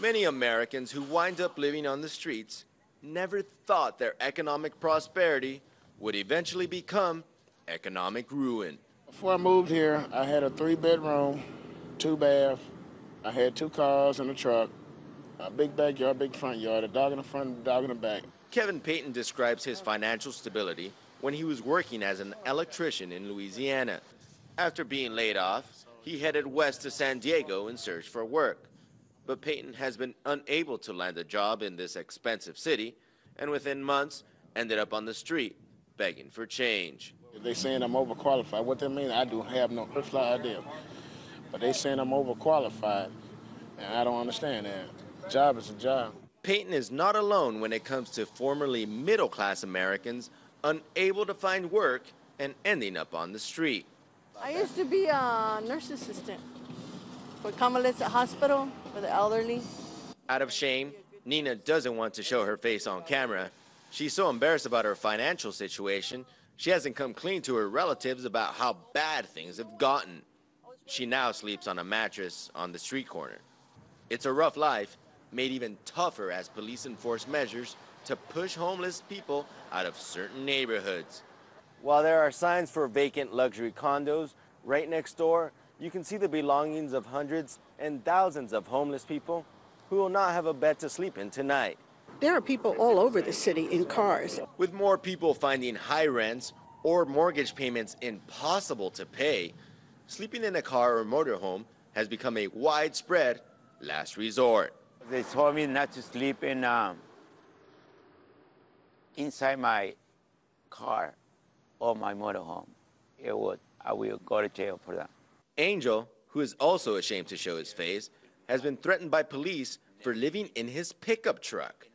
Many Americans who wind up living on the streets never thought their economic prosperity would eventually become economic ruin. Before I moved here, I had a three bedroom, two bath. I had two cars and a truck, a big backyard, big front yard, a dog in the front, a dog in the back. Kevin Payton describes his financial stability when he was working as an electrician in Louisiana. After being laid off, he headed west to San Diego in search for work. But Payton has been unable to land a job in this expensive city, and within months ended up on the street begging for change. They saying I'm overqualified. What that mean, I do have no earthly idea. But they saying I'm overqualified, and I don't understand that. Job is a job. Payton is not alone when it comes to formerly middle-class Americans unable to find work and ending up on the street. I used to be a nurse assistant for Convalescent Hospital for the elderly. Out of shame, Nina doesn't want to show her face on camera. She's so embarrassed about her financial situation, she hasn't come clean to her relatives about how bad things have gotten. She now sleeps on a mattress on the street corner. It's a rough life, made even tougher as police enforce measures to push homeless people out of certain neighborhoods. While there are signs for vacant luxury condos, right next door, you can see the belongings of hundreds and thousands of homeless people who will not have a bed to sleep in tonight. There are people all over the city in cars. With more people finding high rents or mortgage payments impossible to pay, sleeping in a car or motorhome has become a widespread last resort. They told me not to sleep in um, inside my car or my motorhome. It would I will go to jail for that. Angel, who is also ashamed to show his face, has been threatened by police for living in his pickup truck.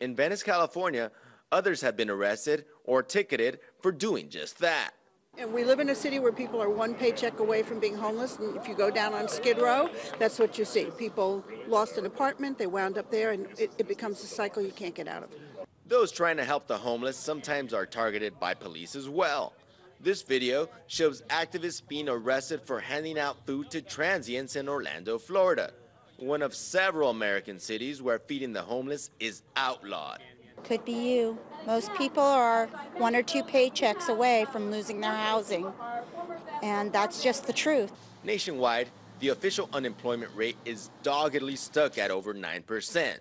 In Venice, California, others have been arrested or ticketed for doing just that. And we live in a city where people are one paycheck away from being homeless. And if you go down on Skid Row, that's what you see. People lost an apartment, they wound up there, and it, it becomes a cycle you can't get out of. Those trying to help the homeless sometimes are targeted by police as well. This video shows activists being arrested for handing out food to transients in Orlando, Florida, one of several American cities where feeding the homeless is outlawed. Could be you. Most people are one or two paychecks away from losing their housing, and that's just the truth. Nationwide, the official unemployment rate is doggedly stuck at over 9%.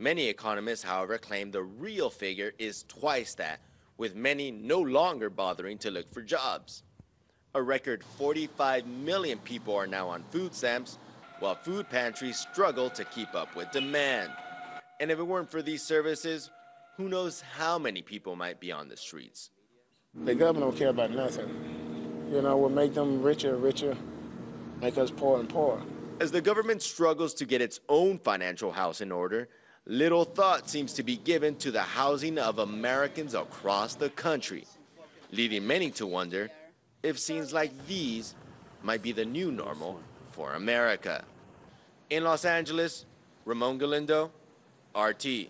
Many economists, however, claim the real figure is twice that, with many no longer bothering to look for jobs. A record 45 million people are now on food stamps, while food pantries struggle to keep up with demand. And if it weren't for these services, who knows how many people might be on the streets. The government don't care about nothing. You know, we'll make them richer and richer, make us poor and poor. As the government struggles to get its own financial house in order, little thought seems to be given to the housing of Americans across the country, leading many to wonder if scenes like these might be the new normal for America. In Los Angeles, Ramon Galindo, RT.